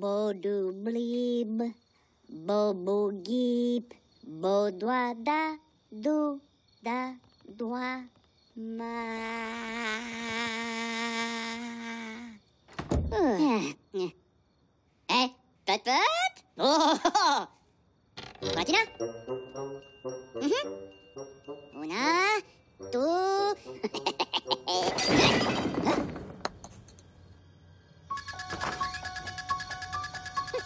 blib Bobogip, da, do, da, doa, ma. Eh, eh pat pat? Oh, oh, oh. tu Una, tu...